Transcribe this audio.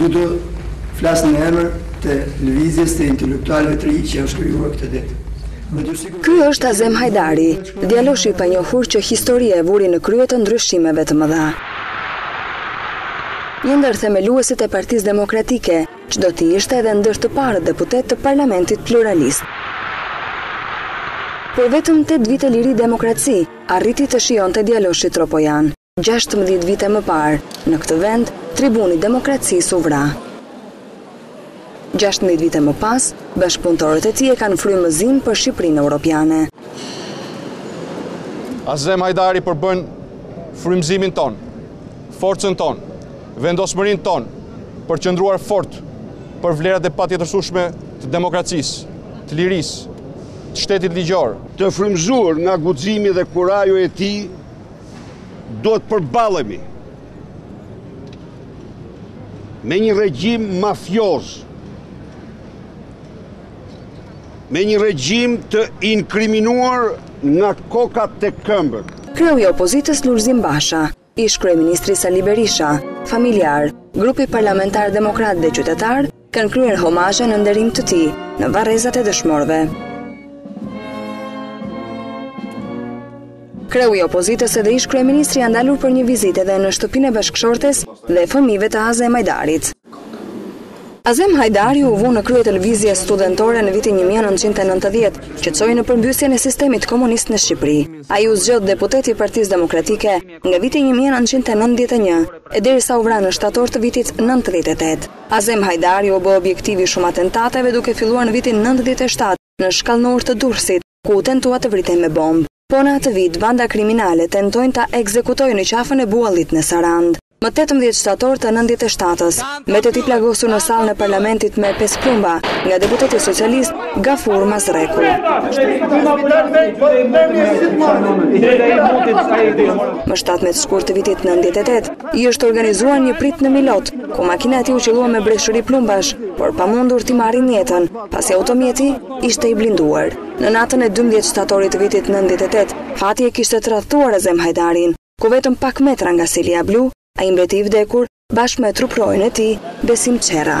Do të flas në emër të lëvizjes të intelektualëve të rinj që janë shkrirë këtë ditë. Ky është Azem Hajdari, djaloshi i panjohur që historia e vuri në krye të ndryshimeve të mëdha. Një ndër themeluesit e Partisë Demokratike, që do të ishte edhe ndër të parët deputetë të Parlamentit Pluralist. Por vetëm 8 vite liri demokraci, arriti të shijonte djaloshi tropojan. Gjashtëmbëdhjetë vite më parë, në këtë vend, tribuni i demokracisë u vra. Gjashtëmbëdhjetë vite më pas, bashkëpunëtorët e tij e kanë frymëzim për Shqipërinë europiane. Azem Hajdari përbën frymëzimin tonë, forcën tonë, vendosmërinë tonë për të qëndruar fort për vlerat e patjetërsueshme të demokracisë, të lirisë, të shtetit ligjor. Të frymëzuar nga guximi dhe kurajo e tij, duhet të përballemi me një regjim mafioz, me një regjim të inkriminuar nga koka te këmbët. Kreu i opozitës Lulzim Basha, ish-kryeministri Sali Berisha, familjarë, grupi parlamentar demokrat dhe qytetarë, kanë kryer homazhe në nderim të tij në varrezat e dëshmorëve. Kreu i opozitës edhe ish kryeministri janë ndalur për një vizitë edhe në shtëpinë e bashkëshortes dhe fëmijëve të Azem Hajdarit. Azem Hajdari u vu në krye të lëvizjes studentore në vitin 1990, që çoi në përmbysjen e sistemit komunist në Shqipëri. Ai u zgjodh deputet i Partisë Demokratike nga viti 1991, e derisa u vra në shtator të vitit 98. Azem Hajdari u bë objektiv i shumë atentateve duke filluar në vitin nëntëdhjetë e shtatë në Shkallnor të Durrësit, ku u tentua të vritej me bombë. Po në atë vit, banda kriminale tentojnë ta ekzekutojnë në Qafën e Buallit në Sarandë. Më tetëmbëdhjetë shtator të nëntëdhjetë e shtatës, mbetet i plagosur në sallën e parlamentit me pesë plumba nga deputeti socialist Gafur Mazreku. Më shtatëmbëdhjetë shkurt të vitit nëntëdhjetë e tetë, I është organizuar një pritë në Milot, ku makina e tij u qëllua me breshëri plumbash, por pa mundur t'i marrin jetën, pasi automjeti ishte i blinduar. Në natën e 12 shtatorit të vitit 98, fati e kishte tradhtuar Azem Hajdarin, ku vetëm pak metra nga selia blu, ai mbeti i vdekur bashkë me truprojën e tij, Besim Çerra.